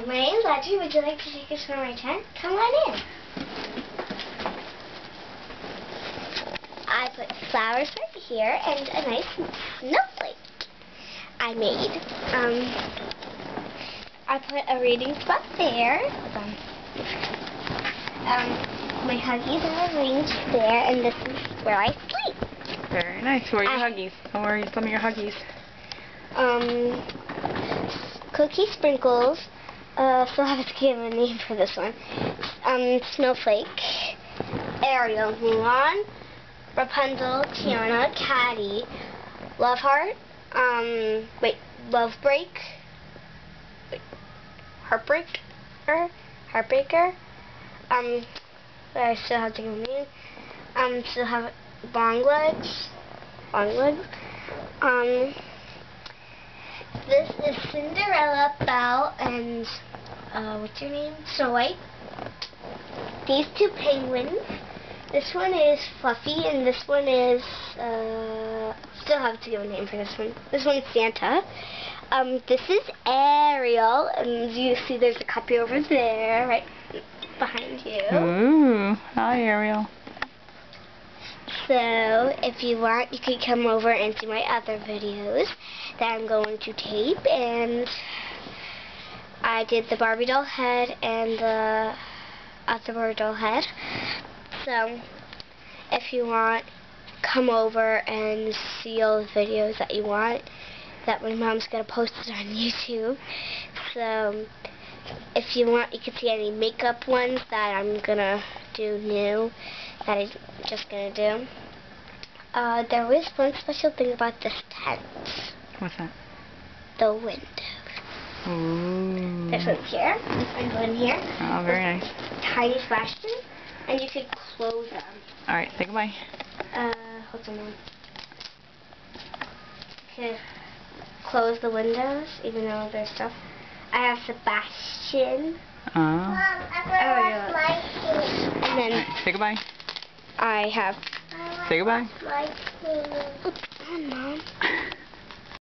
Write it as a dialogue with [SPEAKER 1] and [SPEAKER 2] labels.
[SPEAKER 1] Hi, my name's Audrey. Would you like to take us from my tent? Come on in. I put flowers right here and a nice snowflake I made. Um, I put a reading spot there. Um, um, my huggies are arranged there, and this is where I sleep.
[SPEAKER 2] Very nice. Where are your
[SPEAKER 1] I-
[SPEAKER 2] huggies? Where are some of your huggies?
[SPEAKER 1] Um, cookie sprinkles. Uh, still have to give a name for this one. Um, Snowflake, Ariel, Mulan, Rapunzel, Tiana, Caddy, Love Heart, um, wait, Love Break, wait, Heartbreaker, Heartbreaker, um, I still have to give a name, um, still have Long Legs, Long Legs, um, this is Cinderella, Belle, and uh, what's your name? Snow White. These two penguins. This one is Fluffy, and this one is uh, still have to give a name for this one. This one's Santa. Um, this is Ariel, and you see there's a copy over there, right behind you.
[SPEAKER 2] Ooh. Hi, Ariel.
[SPEAKER 1] So, if you want, you can come over and see my other videos that I'm going to tape. And I did the Barbie doll head and the other Barbie doll head. So, if you want, come over and see all the videos that you want. That my mom's going to post it on YouTube. So, if you want, you can see any makeup ones that I'm going to do new that I'm just going to do. Uh, there was one special thing about this tent.
[SPEAKER 2] What's that?
[SPEAKER 1] The window.
[SPEAKER 2] Ooh.
[SPEAKER 1] This one's here. And one here.
[SPEAKER 2] Oh, very nice.
[SPEAKER 1] Tiny flashing. And you could close them.
[SPEAKER 2] All right, say goodbye.
[SPEAKER 1] Uh, hold on. one. You could close the windows, even though there's stuff. I have Sebastian.
[SPEAKER 2] Oh.
[SPEAKER 1] Oh, And
[SPEAKER 2] All
[SPEAKER 1] then
[SPEAKER 2] right, say goodbye.
[SPEAKER 1] I have...
[SPEAKER 2] Say goodbye.
[SPEAKER 1] Oops, come on, Mom.